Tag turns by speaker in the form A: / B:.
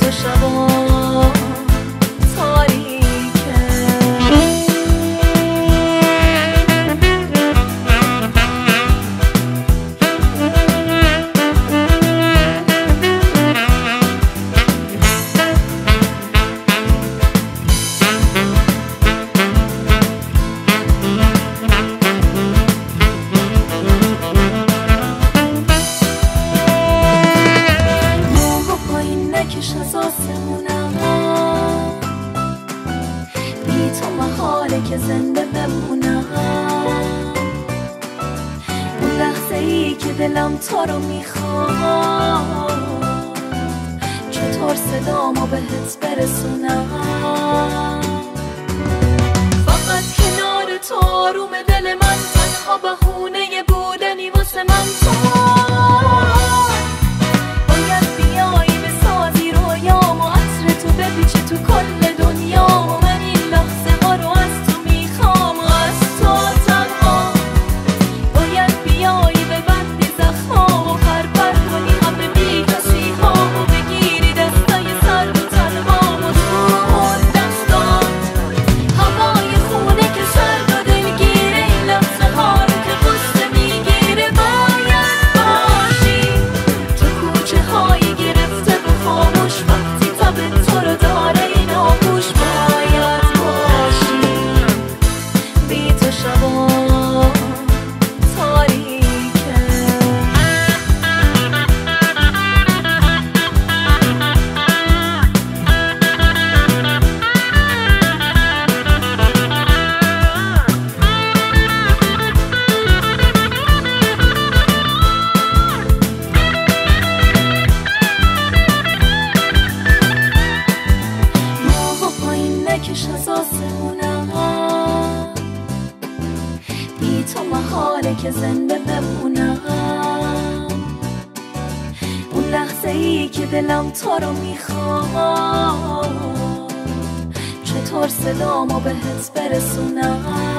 A: تو شبان بده که زنده بمونم. اون لحظه ای که دلم تو رو می‌خوام چطور صدامو بهت برسونم؟ بکش از آسمونم بی تو محاله که زنده بمونم. اون لحظه ای که دلم تو رو می‌خواد چطور صدامو بهت برسونم؟